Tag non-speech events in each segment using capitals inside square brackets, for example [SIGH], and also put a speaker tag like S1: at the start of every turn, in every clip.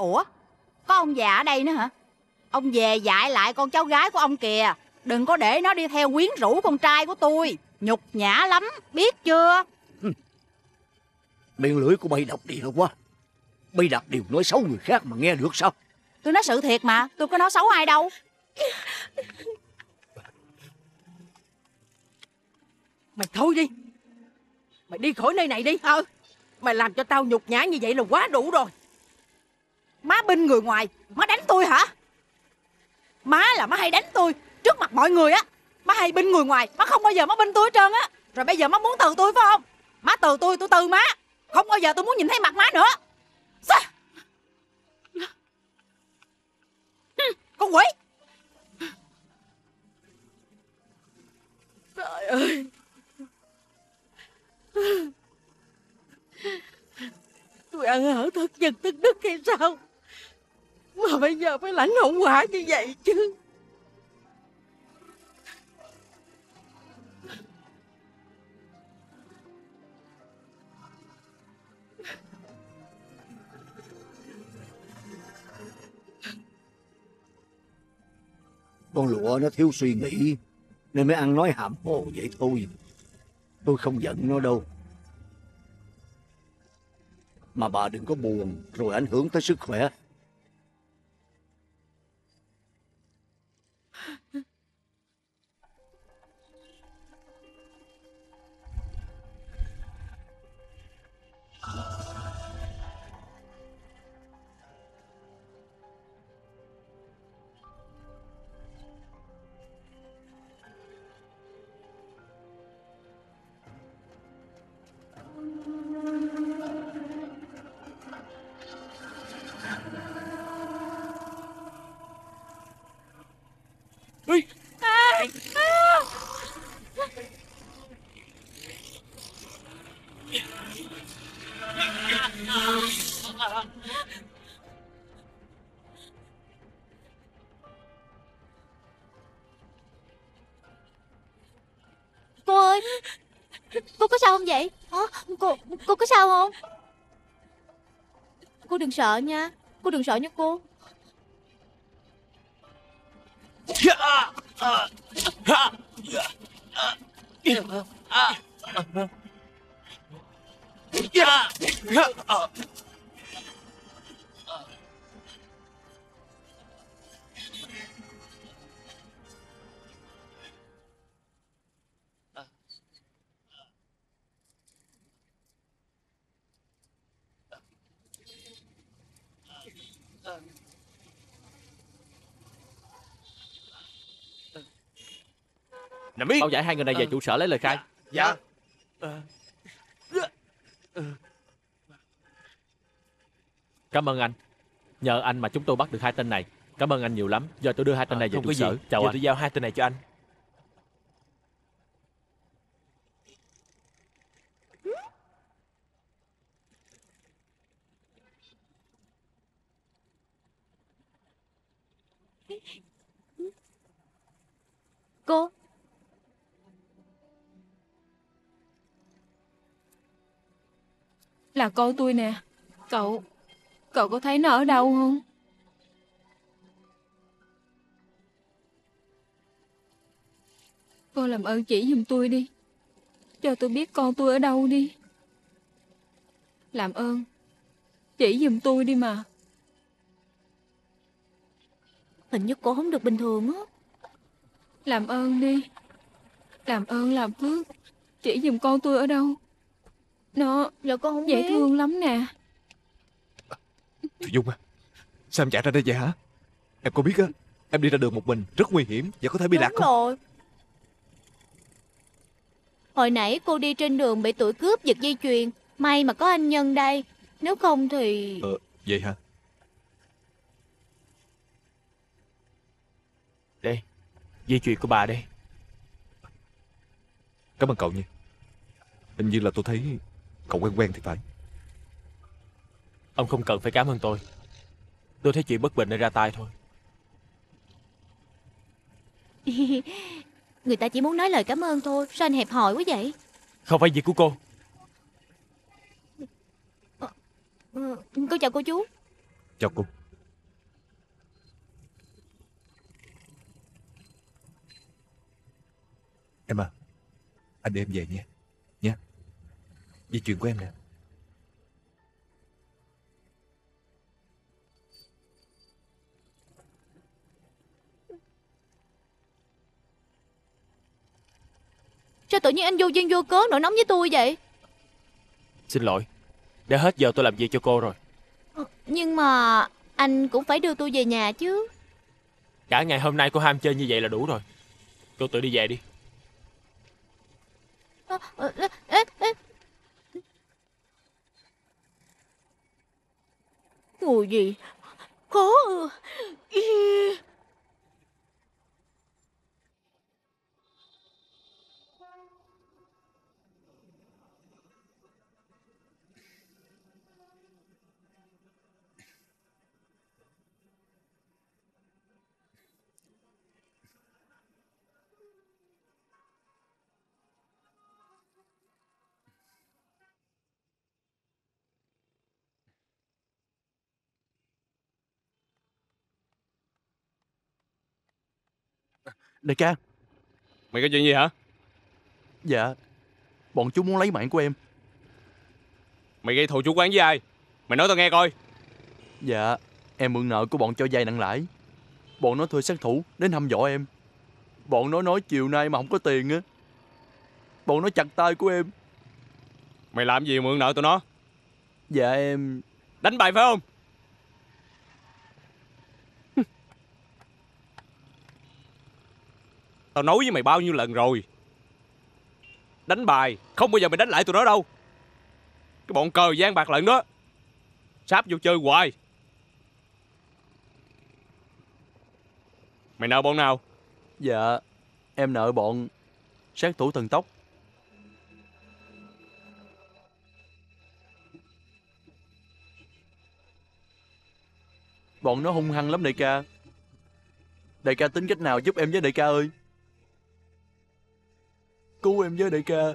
S1: Ủa? Có ông già ở đây nữa hả? Ông về dạy lại con cháu gái của ông kìa. Đừng có để nó đi theo quyến rũ con trai của tôi. Nhục nhã lắm. Biết chưa?
S2: Miệng lưỡi của bay độc địa quá. Bay đặt điều nói xấu người khác mà nghe được sao?
S1: Tôi nói sự thiệt mà. Tôi có nói xấu ai đâu.
S3: Mày thôi đi. Mày đi khỏi nơi này đi. Ờ Mày làm cho tao nhục nhã như vậy là quá đủ rồi
S1: Má binh người ngoài, Má đánh tôi hả? Má là má hay đánh tôi Trước mặt mọi người á. Má hay binh người ngoài, Má không bao giờ má binh tôi hết trơn á. Rồi bây giờ má muốn từ tôi phải không? Má từ tôi tôi từ má. Không bao giờ tôi muốn nhìn thấy mặt má nữa. Sao Con quỷ!
S3: Trời ơi! Tôi ăn ở thật nhân tất đức hay sao? Mà bây giờ phải lãnh hậu quả như vậy chứ.
S2: Con lụa nó thiếu suy nghĩ, Nên mới ăn nói hàm hồ vậy thôi. Tôi không giận nó đâu. Mà bà đừng có buồn, Rồi ảnh hưởng tới sức khỏe.
S4: Vậy? Hả? Cô cô có sao không? Cô đừng sợ nha. Cô đừng sợ nha, cô.
S5: Nằm yên
S6: Bao giải hai người này về trụ sở lấy lời khai.
S5: Dạ.
S6: Cảm ơn anh. Nhờ anh mà chúng tôi bắt được hai tên này. Cảm ơn anh nhiều lắm. Giờ tôi đưa hai tên này về trụ sở. Chào
S5: Giờ
S6: anh.
S5: tôi giao hai tên này cho anh
S7: Là con tôi nè. Cậu Cậu có thấy nó ở đâu không? Cô làm ơn chỉ giùm tôi đi. Cho tôi biết con tôi ở đâu đi. Làm ơn. Chỉ giùm tôi đi mà.
S4: Hình như cô không được bình thường á.
S7: Làm ơn đi. Làm ơn làm phước. Chỉ giùm con tôi ở đâu Nó
S4: Là con không
S7: dễ
S4: biết.
S7: thương lắm nè.
S5: Thùy Dung à Sao em chạy ra đây vậy hả? Em có biết á Em đi ra đường một mình Rất nguy hiểm Và có thể bị lạc
S4: Đúng
S5: không?
S4: rồi. Hồi nãy cô đi trên đường bị tụi cướp giật dây chuyền. May mà có anh Nhân đây Nếu không thì
S5: Ờ vậy hả?
S6: Đây Dây chuyền của bà đây.
S5: Cảm ơn cậu nha. Hình như là tôi thấy Cậu quen quen thì phải.
S6: Ông không cần phải cảm ơn tôi. Tôi thấy chuyện bất bình nên ra tay thôi. [LAUGHS]
S4: Người ta chỉ muốn nói lời cảm ơn thôi. Sao anh hẹp hòi quá vậy?
S6: Không phải việc của cô.
S4: Ừ, Cô chào cô chú.
S8: Cho cô. Em à Anh đưa em về Nha Dây chuyền của em nè.
S4: Sao tự nhiên anh vô duyên vô cớ nổi nóng với tôi vậy?
S9: Xin lỗi. Đã hết giờ tôi làm việc cho cô rồi.
S4: Ờ, Nhưng mà anh cũng phải đưa tôi về nhà chứ.
S9: Cả ngày hôm nay cô ham chơi như vậy là đủ rồi. Cô tự đi về đi.
S4: Ờ, ờ, ê, ê. Mùi gì? Khó
S10: Đại ca.
S9: Mày có chuyện gì hả?
S10: Dạ. Bọn chúng muốn lấy mạng của em.
S9: Mày gây thù chủ quán với ai? Mày nói tao nghe coi.
S10: Dạ Em mượn nợ của bọn cho vay nặng lãi. Bọn nó thuê sát thủ đến hăm dọa em. Bọn nó nói chiều nay mà không có tiền á. Bọn nó chặt tay của em.
S9: Mày làm gì mượn nợ tụi nó?
S10: Dạ em
S9: Đánh bài phải không Tao nói với mày bao nhiêu lần rồi. Đánh bài, Không bao giờ mày đánh lại tụi nó đâu. Cái bọn cờ gian bạc lận đó, Sáp vô chơi hoài. Mày nợ bọn nào?
S10: Dạ Em nợ bọn Sát thủ thần tốc. Bọn nó hung hăng lắm, đại ca. Đại ca tính cách nào giúp em với đại ca ơi? Cứu em với đại ca.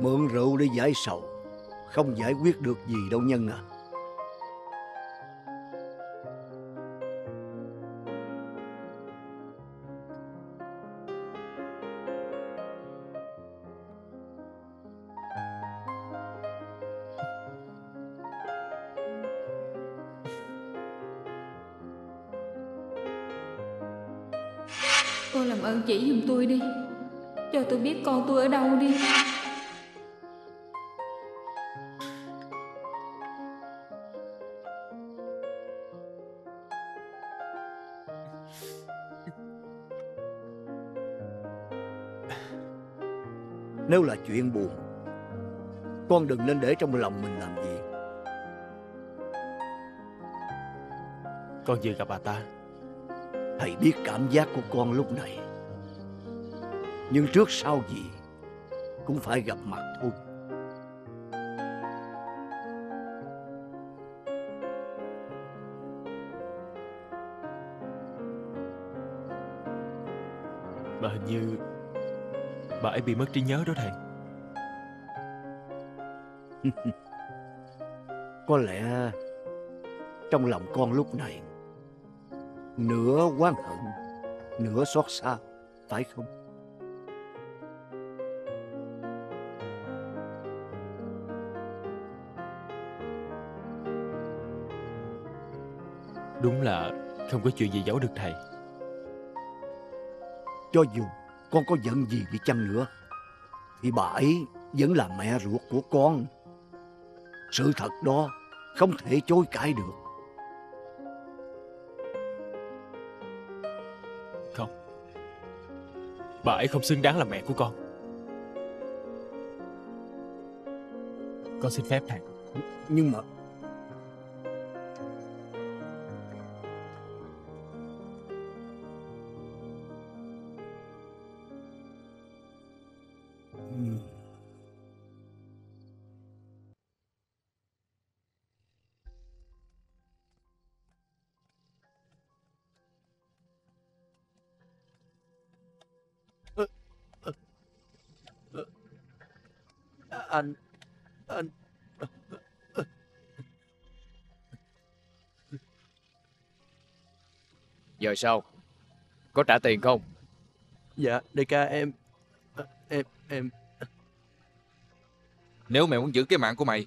S2: Mượn rượu để giải sầu. Không giải quyết được gì đâu nhân à. Nếu là chuyện buồn Con đừng nên để trong lòng mình làm gì.
S9: Con vừa gặp bà ta.
S2: Thầy biết cảm giác của con lúc này. Nhưng trước sau gì Cũng phải gặp mặt thôi
S9: phải bị mất trí nhớ đó thầy. [LAUGHS]
S2: Có lẽ Trong lòng con lúc này Nửa oan hận Nửa xót xa Phải không?
S5: Đúng là không có chuyện gì giấu được thầy.
S2: Cho dù con có giận gì đi chăng nữa. Thì bà ấy vẫn là mẹ ruột của con. Sự thật đó không thể chối cãi được.
S5: Bà ấy không xứng đáng là mẹ của con. Con xin phép thầy.
S2: Nhưng mà
S11: Giờ sao? Có trả tiền không?
S10: Dạ đại ca em Em Em.
S8: Nếu mày muốn giữ cái mạng của mày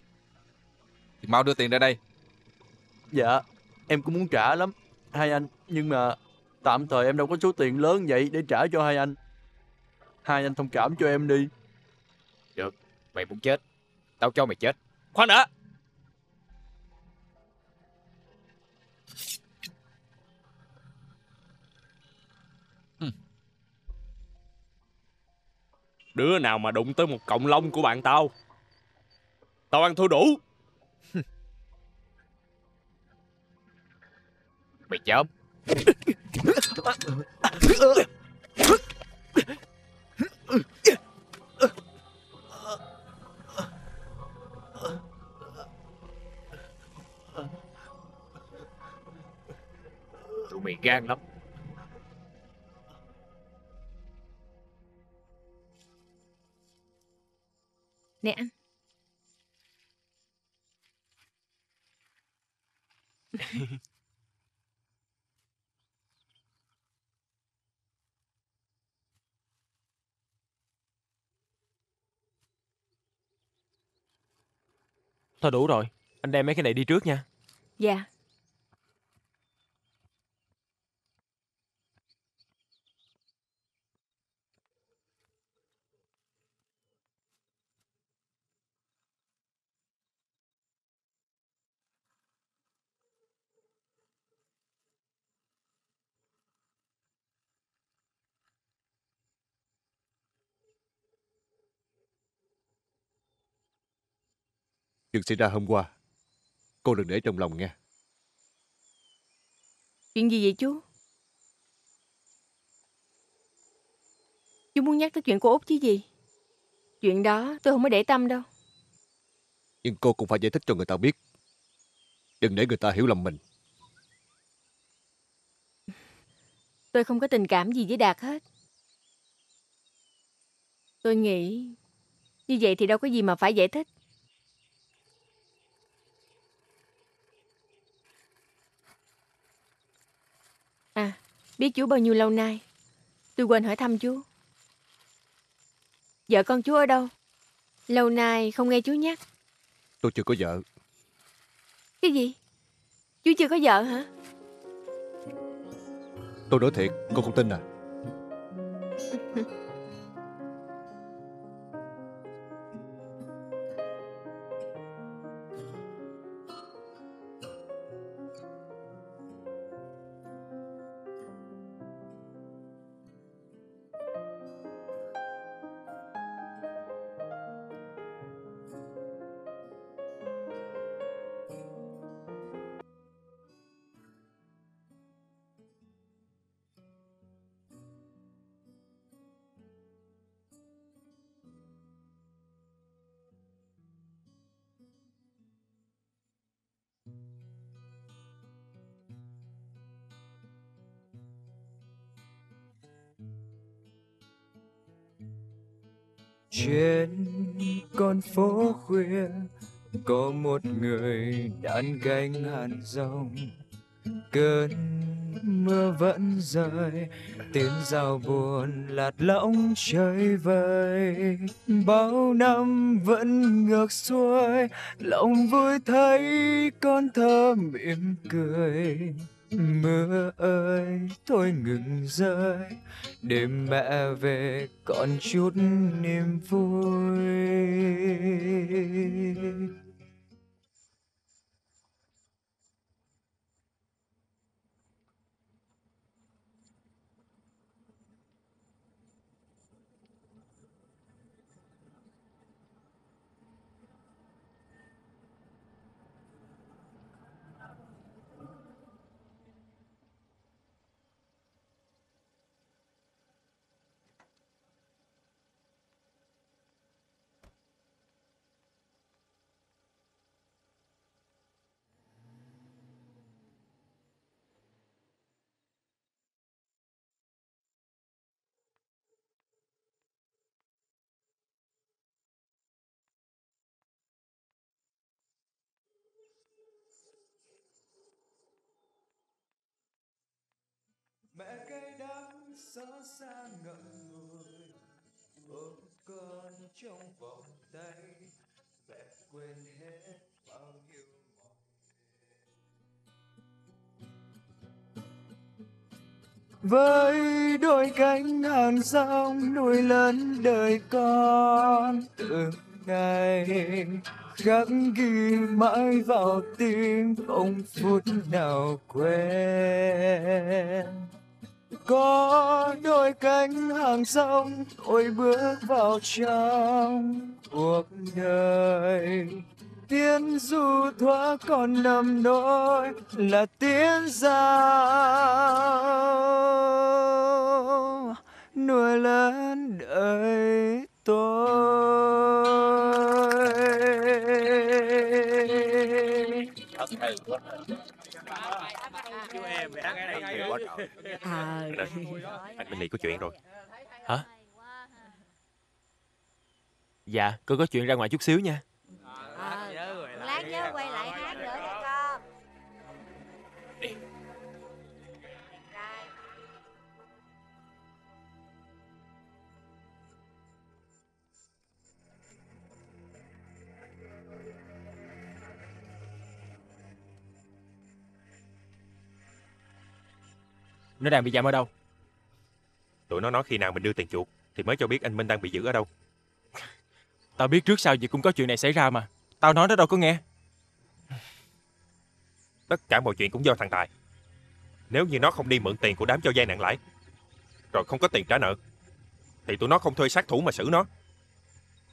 S8: Thì mau đưa tiền ra đây.
S10: Dạ Em cũng muốn trả lắm Hai anh. Nhưng mà Tạm thời em đâu có số tiền lớn vậy Để trả cho hai anh. Hai anh thông cảm cho em đi.
S11: Mày muốn chết Tao cho mày chết.
S5: Khoan đã Đứa nào mà đụng tới một cọng lông của bạn tao? Tao ăn thua đủ. [LAUGHS]
S11: Mày chớm Tụi mày gan lắm.
S12: Nè ăn. [LAUGHS]
S5: Thôi đủ rồi Anh đem mấy cái này đi trước nha
S12: Dạ.
S8: Chuyện xảy ra hôm qua Cô đừng để trong lòng nghe
S12: Chuyện gì vậy chú? Chú muốn nhắc tới chuyện cô Út chứ gì? Chuyện đó tôi không có để tâm đâu.
S8: Nhưng cô cũng phải giải thích cho người ta biết Đừng để người ta hiểu lầm mình
S12: Tôi không có tình cảm gì với Đạt hết. Tôi nghĩ như vậy thì đâu có gì mà phải giải thích. À, biết chú bao nhiêu lâu nay. Tôi quên hỏi thăm chú. Vợ con chú ở đâu? Lâu nay không nghe chú nhắc.
S8: Tôi chưa có vợ
S12: Cái gì? Chú chưa có vợ hả?
S8: Tôi nói thiệt Cô không tin à [LAUGHS]
S13: trên con phố khuya, có một người đàn gánh hàn rong. Cơn mưa vẫn rơi, tiếng rào buồn lạt lõng trời vơi. Bao năm vẫn ngược xuôi, lòng vui thấy con thơ mỉm cười. Mưa ơi, thôi ngừng rơi. Để mẹ về còn chút niềm vui. Mẹ cay đắng xót xa ngậm ngùi, ôm con trong vòng tay. Mẹ quên hết bao nhiêu mỏi với đôi cánh hàng rong nuôi lớn đời con, từng ngày khắc ghi mãi vào tim không phút nào quên có đôi cánh hàng sông tôi bước vào trong cuộc đời. Tiếng du thoa còn nằm đôi là tiếng giao nuôi lớn đời tôi
S6: quá. trời.
S3: À
S6: anh Minh Lị có chuyện rồi.
S5: Hả? Dạ, con có chuyện ra ngoài chút xíu nha. Nó đang bị giam ở đâu?
S6: Tụi nó nói khi nào mình đưa tiền chuộc Thì mới cho biết anh Minh đang bị giữ ở đâu
S5: Tao biết trước sau gì cũng có chuyện này xảy ra mà. Tao nói nó đâu có nghe.
S6: Tất cả mọi chuyện cũng do thằng Tài Nếu như nó không đi mượn tiền của đám cho vay nặng lãi Rồi không có tiền trả nợ Thì tụi nó không thuê sát thủ mà xử nó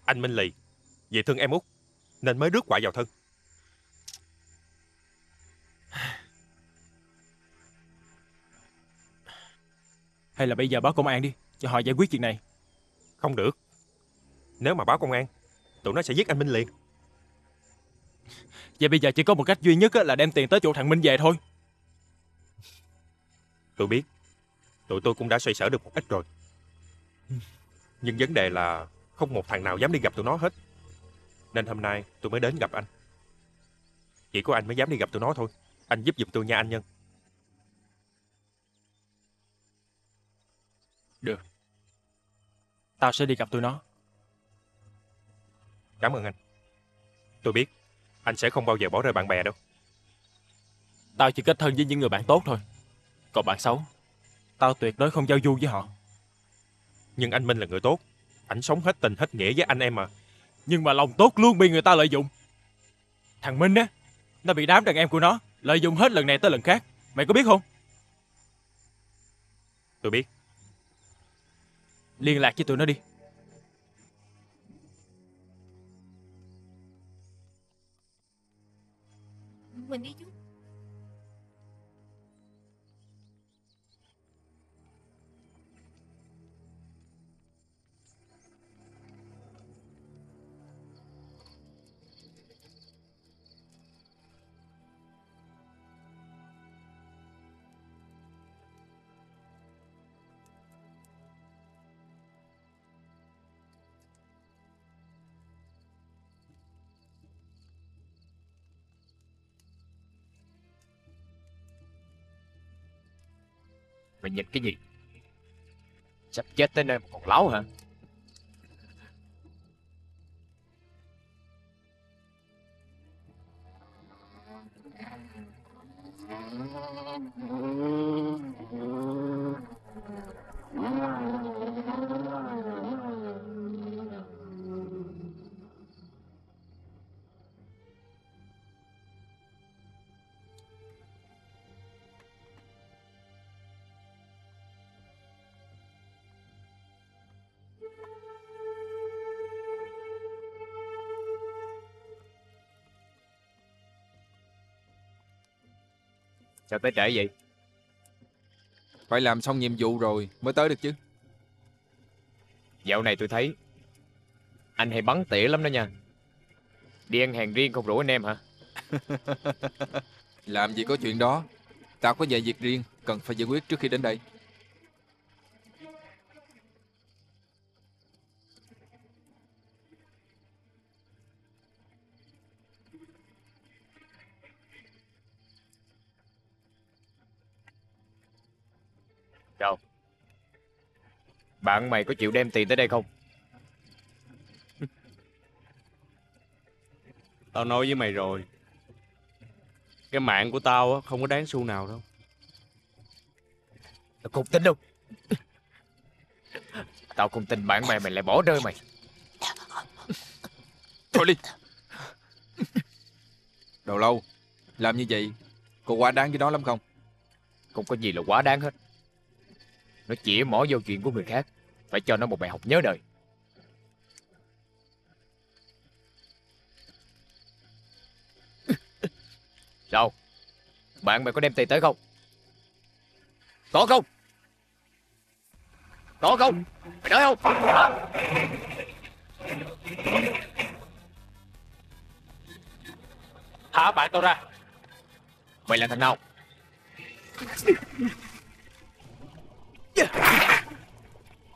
S6: Anh Minh Lì Vì thương em út Nên mới rước quả vào thân
S5: Hay là bây giờ báo công an đi, cho họ giải quyết chuyện này.
S6: Không được. Nếu mà báo công an Tụi nó sẽ giết anh Minh liền.
S5: Vậy bây giờ chỉ có một cách duy nhất là đem tiền tới chỗ thằng Minh về thôi.
S6: Tôi biết. Tụi tôi cũng đã xoay sở được một ít rồi. Nhưng vấn đề là Không một thằng nào dám đi gặp tụi nó hết. Nên hôm nay tôi mới đến gặp anh. Chỉ có anh mới dám đi gặp tụi nó thôi. Anh giúp giùm tôi nha anh Nhân
S5: Được. Tao sẽ đi gặp tụi nó.
S6: Cảm ơn anh Tôi biết Anh sẽ không bao giờ bỏ rơi bạn bè đâu
S5: Tao chỉ kết thân với những người bạn tốt thôi. Còn bạn xấu, tao tuyệt đối không giao du với họ.
S6: Nhưng anh Minh là người tốt Anh sống hết tình hết nghĩa với anh em mà
S5: Nhưng mà lòng tốt luôn bị người ta lợi dụng. Thằng Minh á, nó bị đám đàn em của nó lợi dụng hết lần này tới lần khác. Mày có biết không?
S6: Tôi biết
S5: Liên lạc với tụi nó đi.
S4: Mình đi chú.
S11: Mày nhìn cái gì? Sắp chết tới nơi mà còn láo hả? Sao tới trễ vậy?
S14: Phải làm xong nhiệm vụ rồi mới tới được chứ.
S11: Dạo này tôi thấy anh hay bắn tỉa lắm đó nha. Đi ăn hàng riêng không rủ anh em hả? [LAUGHS]
S14: Làm gì có chuyện đó. Tao có vài việc riêng cần phải giải quyết trước khi đến đây.
S11: Bạn mày có chịu đem tiền tới đây không?
S9: Tao nói với mày rồi. Cái mạng của tao á, không có đáng xu nào đâu.
S11: Tao không tin đâu. Tao không tin bạn mày mày lại bỏ rơi mày.
S14: Thôi đi. Đầu lâu, làm như vậy có quá đáng với nó lắm không?
S11: Không có gì là quá đáng hết. Nó chỉ mỏ vô chuyện của người khác. Phải cho nó một bài học nhớ đời. [LAUGHS] Sao? Bạn mày có đem tiền tới không? Có không? Có không? Mày nói không?
S5: Thả bạn tao ra.
S11: Mày là thằng nào?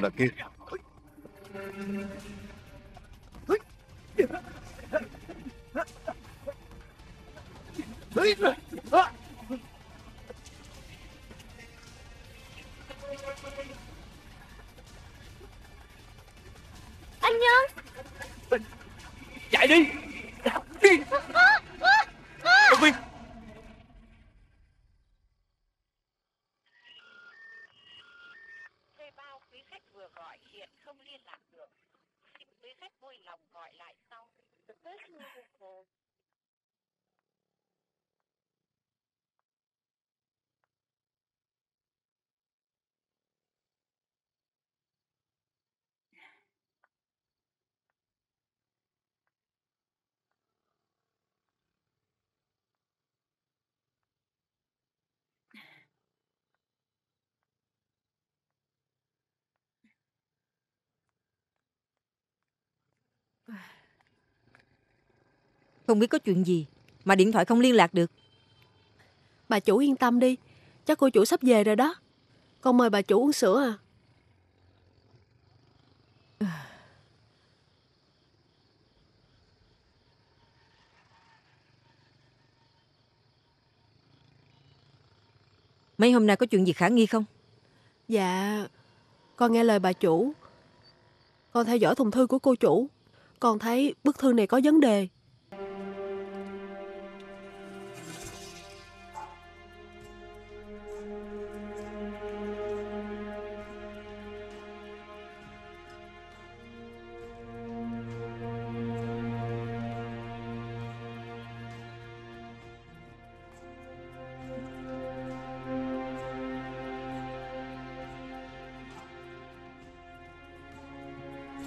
S8: Lúc nghe
S15: không liên lạc được. Xin quý khách vui lòng gọi lại sau.
S16: Không biết có chuyện gì mà điện thoại không liên lạc được.
S3: Bà chủ yên tâm đi. Chắc cô chủ sắp về rồi đó. Con mời bà chủ uống sữa à.
S16: Mấy hôm nay có chuyện gì khả nghi không?
S3: Dạ, con nghe lời bà chủ. Con theo dõi thùng thư của cô chủ con thấy bức thư này có vấn đề.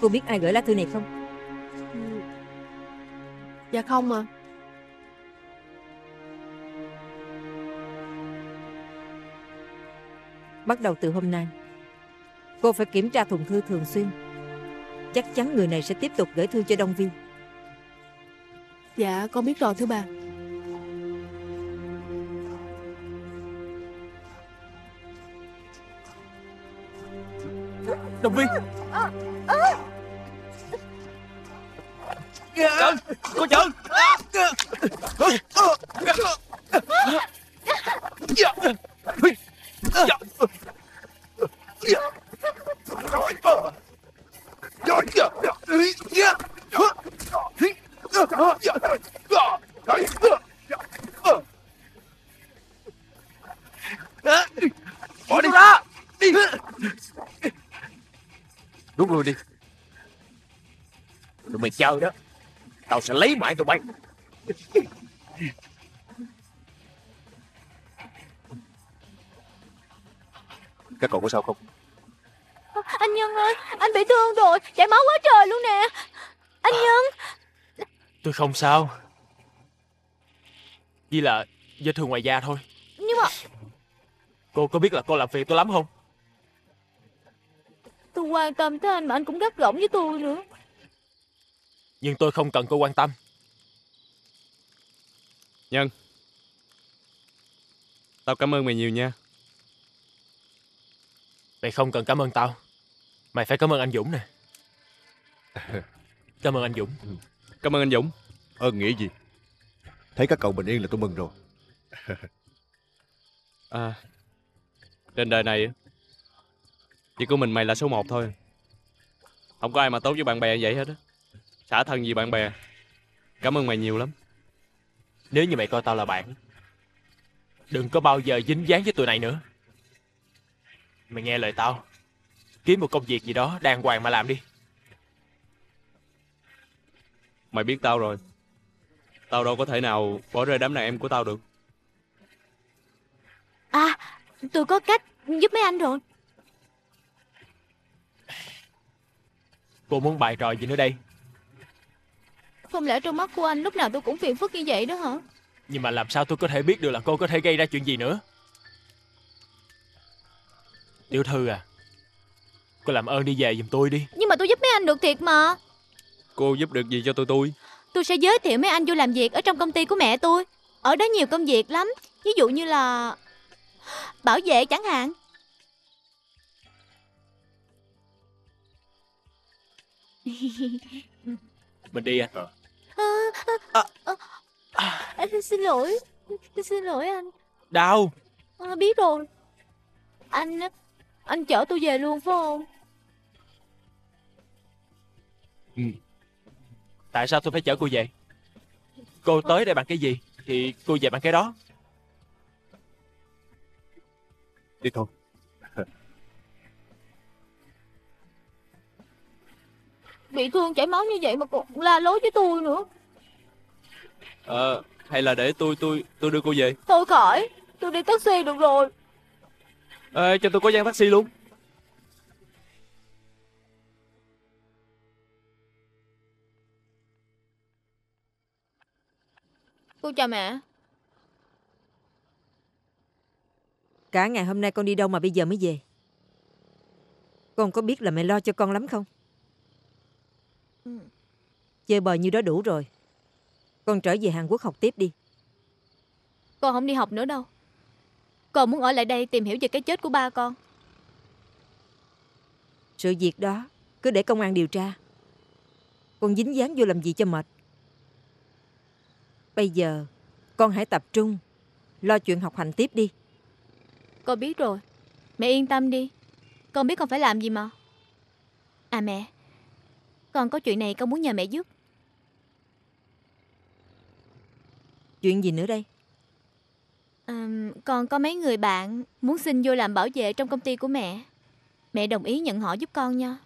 S17: Cô biết ai gửi lá thư này không?
S3: Không à?
S17: Bắt đầu từ hôm nay Cô phải kiểm tra thùng thư thường xuyên. Chắc chắn người này sẽ tiếp tục gửi thư cho Đông Viên
S3: Dạ con biết rồi thưa bà.
S5: Đồng viên
S9: Rút lui đi. Tụi mày chờ đó. Tao sẽ lấy mạng tụi bay.
S8: Các cậu có sao không?
S4: Anh Nhân ơi Anh bị thương rồi Chảy máu quá trời luôn nè. Anh Nhân.
S5: Tôi không sao. Chỉ là vết thương ngoài da thôi.
S4: Nhưng mà
S5: Cô có biết là cô làm phiền tôi lắm không
S4: tôi quan tâm tới anh mà anh cũng gắt gỏng với tôi nữa.
S5: Nhưng tôi không cần cô quan tâm.
S9: Nhân Tao cảm ơn mày nhiều nha.
S5: Mày không cần cảm ơn tao. Mày phải cảm ơn anh Dũng nè. [LAUGHS] Cảm ơn anh Dũng.
S9: Cảm ơn anh Dũng.
S8: Ơn nghĩa gì? Thấy các cậu bình yên là tôi mừng rồi. [LAUGHS]
S9: À Trên đời này á, Chỉ có mình mày là số một thôi. Không có ai mà tốt với bạn bè vậy hết á. Xả thân vì bạn bè. Cảm ơn mày nhiều lắm.
S5: Nếu như mày coi tao là bạn Đừng có bao giờ dính dáng với tụi này nữa. Mày nghe lời tao. Kiếm một công việc gì đó đàng hoàng mà làm đi.
S9: Mày biết tao rồi. Tao đâu có thể nào bỏ rơi đám đàn em của tao được.
S4: À tôi có cách giúp mấy anh rồi
S5: Cô muốn bài trò gì nữa đây?
S4: Không lẽ trong mắt của anh lúc nào tôi cũng phiền phức như vậy đó hả?
S5: Nhưng mà làm sao tôi có thể biết được là cô có thể gây ra chuyện gì nữa? Tiểu thư à Cô làm ơn đi về giùm tôi đi.
S4: Nhưng mà tôi giúp mấy anh được thiệt mà.
S9: Cô giúp được gì cho tôi tôi?
S4: Tôi sẽ giới thiệu mấy anh vô làm việc ở trong công ty của mẹ tôi. Ở đó nhiều công việc lắm. Ví dụ như là Bảo vệ chẳng hạn [LAUGHS]
S5: Mình đi anh
S4: à, à, à, anh xin lỗi. Xin lỗi anh.
S5: Đau
S4: à, Biết rồi. Anh Anh chở tôi về luôn phải không?
S5: Ừ. Tại sao tôi phải chở cô về? Cô tới đây bằng cái gì? Thì cô về bằng cái đó.
S8: Đi thôi.
S4: Bị thương chảy máu như vậy mà còn la lối với tôi nữa.
S9: Ờ Hay là để tôi tôi tôi đưa cô về?
S4: Thôi khỏi Tôi đi taxi được rồi.
S9: Ờ cho tôi có gian taxi luôn.
S4: Cô chào mẹ.
S17: Cả ngày hôm nay con đi đâu mà bây giờ mới về? Con có biết là mẹ lo cho con lắm không. Chơi bời như đó đủ rồi. Con trở về Hàn Quốc học tiếp đi.
S4: Con không đi học nữa đâu. Con muốn ở lại đây tìm hiểu về cái chết của ba con.
S17: Sự việc đó Cứ để công an điều tra. Con dính dáng vô làm gì cho mệt. Bây giờ Con hãy tập trung Lo chuyện học hành tiếp đi.
S4: Con biết rồi. Mẹ yên tâm đi. Con biết con phải làm gì mà. À mẹ Con có chuyện này con muốn nhờ mẹ giúp.
S17: Chuyện gì nữa đây?
S4: À, Con có mấy người bạn Muốn xin vô làm bảo vệ trong công ty của mẹ. Mẹ đồng ý nhận họ giúp con nha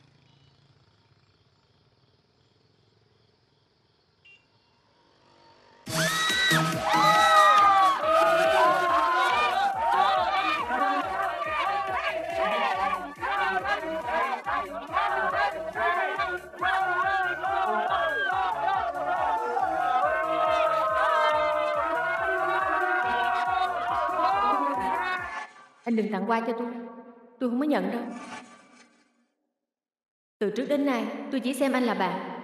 S12: Anh đừng tặng quà cho tôi. Tôi không có nhận đâu. Từ trước đến nay tôi chỉ xem anh là bạn.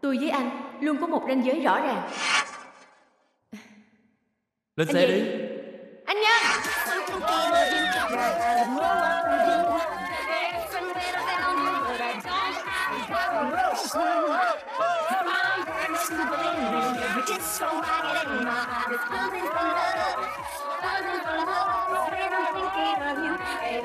S12: Tôi với anh luôn có một ranh giới rõ ràng.
S10: Lên
S12: Anh
S10: xe
S12: gì?
S10: đi.
S12: Anh Nhân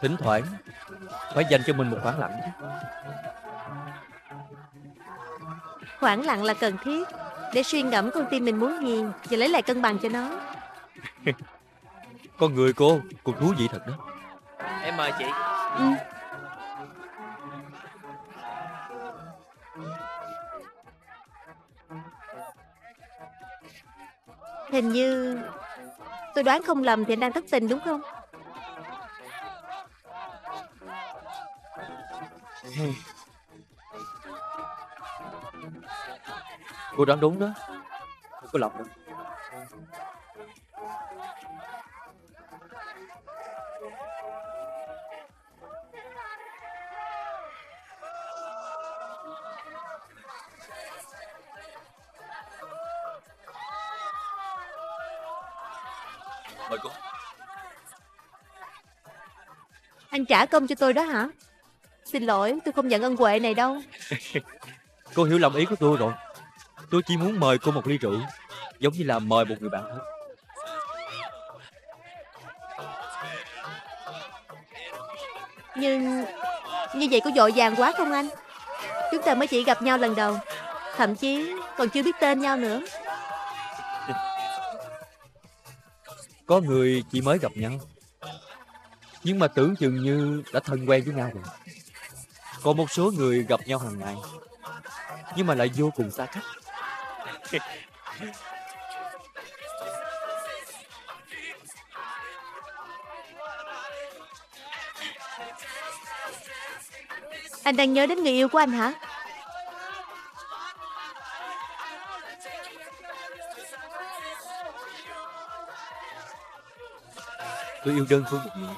S18: Thỉnh thoảng Phải dành cho mình một khoảng lặng
S16: Khoảng lặng là cần thiết để suy ngẫm con tim mình muốn gì và lấy lại cân bằng cho nó. [LAUGHS]
S18: Con người cô Cũng thú vị thật đó
S5: Em mời chị
S16: Ừ. Hình như tôi đoán không lầm thì anh đang thất tình đúng không?
S18: Cô đoán đúng đó. Không có lầm đâu. Mời cô.
S16: Anh trả công cho tôi đó hả? Xin lỗi, tôi không nhận ân huệ này đâu. [LAUGHS]
S18: Cô hiểu lầm ý của tôi rồi Tôi chỉ muốn mời cô một ly rượu Giống như là mời một người bạn thân
S16: Nhưng như vậy có dội vàng quá không anh? Chúng ta mới chỉ gặp nhau lần đầu. Thậm chí còn chưa biết tên nhau nữa.
S18: Có người chỉ mới gặp nhau Nhưng mà tưởng chừng như đã thân quen với nhau rồi Còn một số người gặp nhau hàng ngày Nhưng mà lại vô cùng xa cách.
S16: Anh đang nhớ đến người yêu của anh hả?
S18: Tôi yêu đơn phương một người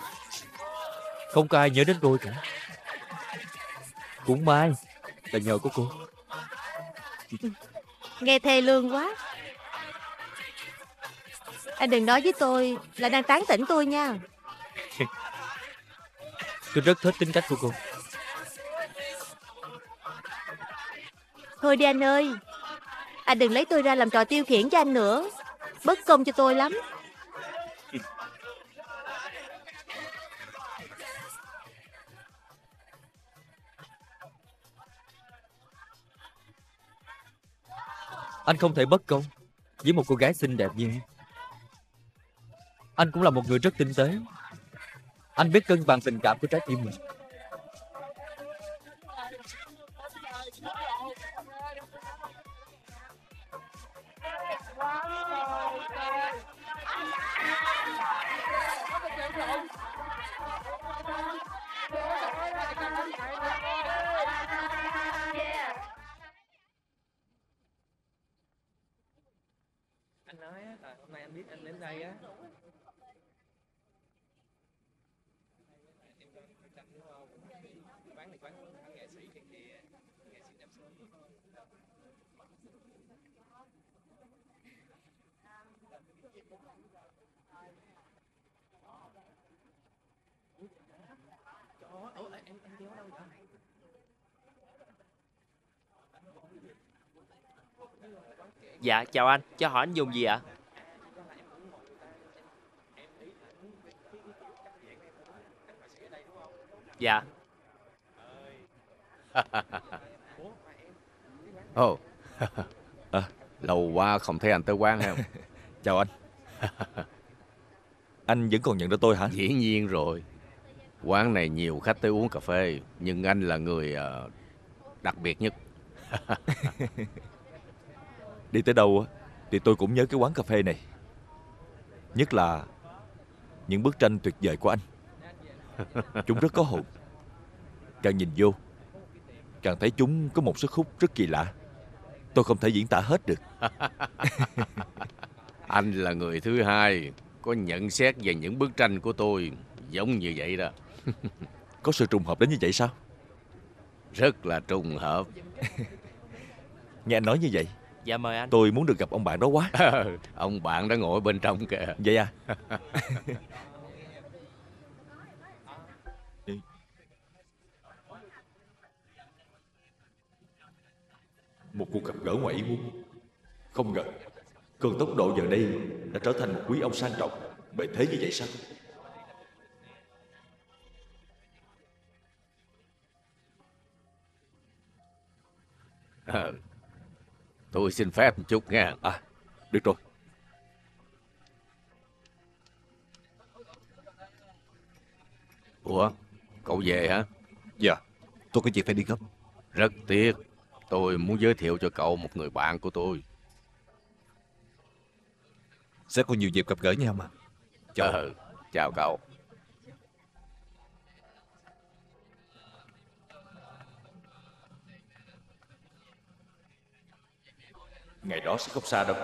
S18: Không có ai nhớ đến tôi cả Cũng may Là nhờ có cô
S16: Nghe thê lương quá. Anh đừng nói với tôi là đang tán tỉnh tôi nha. [LAUGHS]
S18: Tôi rất thích tính cách của cô
S16: Thôi đi anh ơi. Anh đừng lấy tôi ra làm trò tiêu khiển cho anh nữa. Bất công cho tôi lắm.
S18: Anh không thể bất công Với một cô gái xinh đẹp như em. Anh cũng là một người rất tinh tế. Anh biết cân bằng tình cảm của trái tim mình.
S13: Em biết anh đến đây á em bán tranh đúng không bán thì bán quán nghệ sĩ thì kia nghệ sĩ đẹp sơn Trời ơi, ủa, em em kéo đâu vậy?
S5: Dạ chào anh Cho hỏi anh dùng gì ạ À? Dạ [LAUGHS]
S19: Ồ, à, [LAUGHS] lâu quá không thấy anh tới quán không? [LAUGHS]
S20: Chào anh Anh vẫn còn nhận ra tôi hả?
S19: Dĩ nhiên rồi Quán này nhiều khách tới uống cà phê, nhưng anh là người ờ, đặc biệt nhất.
S20: Đi tới đâu thì tôi cũng nhớ cái quán cà phê này. Nhất là những bức tranh tuyệt vời của anh. Chúng rất có hồn. Càng nhìn vô, càng thấy chúng có một sức hút rất kỳ lạ. Tôi không thể diễn tả hết được. [LAUGHS]
S19: Anh là người thứ hai có nhận xét về những bức tranh của tôi giống như vậy đó. [LAUGHS]
S20: Có sự trùng hợp đến như vậy sao?
S19: Rất là trùng hợp. [LAUGHS]
S20: Nghe anh nói như vậy,
S9: Dạ mời anh.
S20: tôi muốn được gặp ông bạn đó quá.
S19: Ông bạn đã ngồi bên trong kìa.
S20: Vậy à? Một cuộc gặp gỡ ngoài ý muốn. Không ngờ, cơn tốc độ giờ đây đã trở thành một quý ông sang trọng, bệ thế như vậy sao?
S19: Ờ, Tôi xin phép một chút nha.
S20: À, được rồi.
S19: Ủa, cậu về hả?
S8: Dạ, tôi có việc phải đi gấp.
S19: Rất tiếc, tôi muốn giới thiệu cho cậu một người bạn của tôi.
S8: Sẽ còn nhiều dịp gặp gỡ nhau mà.
S19: Chào. Ờ, chào cậu.
S20: Ngày đó sẽ không xa đâu.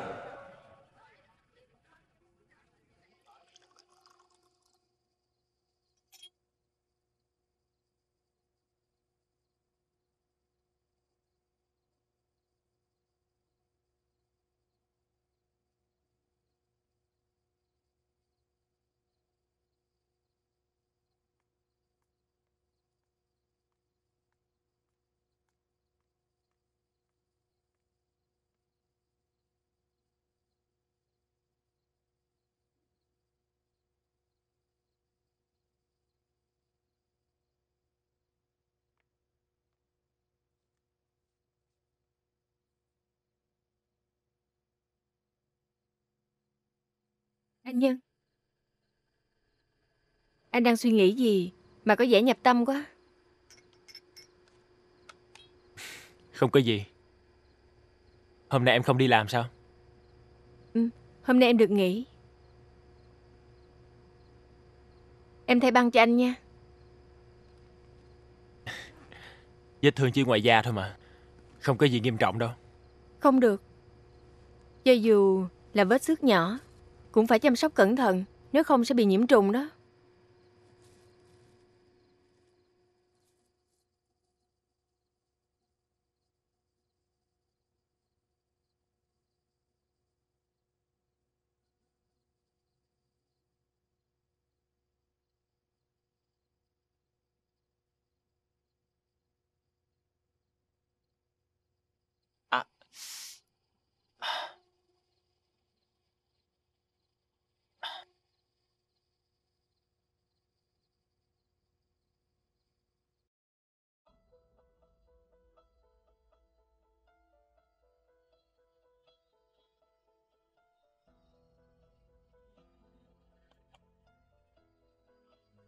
S12: Anh Nhân Anh đang suy nghĩ gì Mà có vẻ nhập tâm quá
S5: Không có gì. Hôm nay em không đi làm sao?
S12: ừ, Hôm nay em được nghỉ Em thay băng cho anh nha [LAUGHS]
S5: Vết thương chỉ ngoài da thôi mà. Không có gì nghiêm trọng đâu.
S12: Không được Cho dù là vết xước nhỏ cũng phải chăm sóc cẩn thận Nếu không sẽ bị nhiễm trùng đó.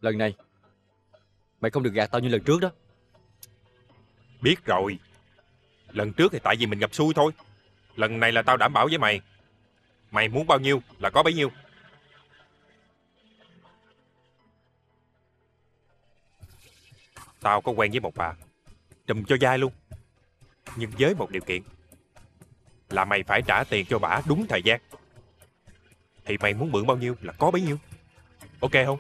S18: Lần này, Mày không được gạt tao như lần trước đó
S6: Biết rồi. Lần trước thì tại vì mình gặp xui thôi. Lần này là tao đảm bảo với mày. Mày muốn bao nhiêu là có bấy nhiêu. Tao có quen với một bà. Trùm cho dai luôn. Nhưng với một điều kiện. Là mày phải trả tiền cho bà đúng thời gian. Thì mày muốn mượn bao nhiêu là có bấy nhiêu. Ok không?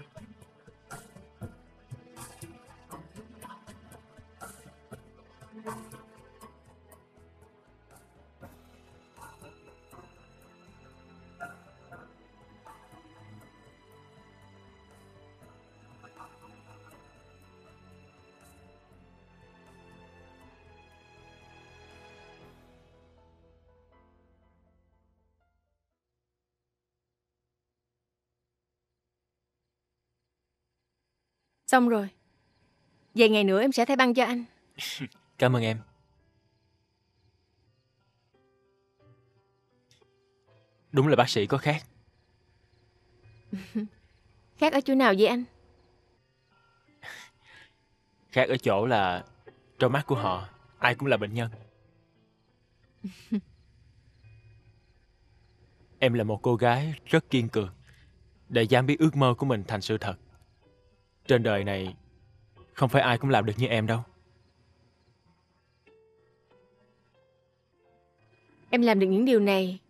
S12: Xong rồi Vài ngày nữa em sẽ thay băng cho anh [LAUGHS]
S5: Cảm ơn em. Đúng là bác sĩ có khác. [LAUGHS]
S12: Khác ở chỗ nào vậy anh [LAUGHS]
S5: Khác ở chỗ là trong mắt của họ, ai cũng là bệnh nhân. Em là một cô gái rất kiên cường, để dám biến ước mơ của mình thành sự thật. Trên đời này, không phải ai cũng làm được như em đâu.
S12: Em làm được những điều này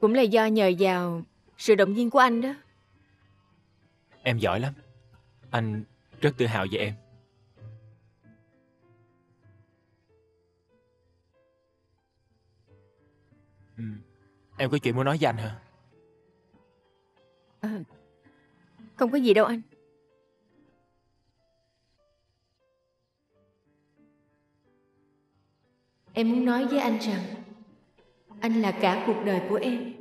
S12: cũng là do nhờ vào sự động viên của anh đó.
S5: Em giỏi lắm. Anh rất tự hào về em. Ừ. Em có chuyện muốn nói với anh hả?
S12: À, không có gì đâu anh. Em muốn nói với anh rằng anh là cả cuộc đời của em.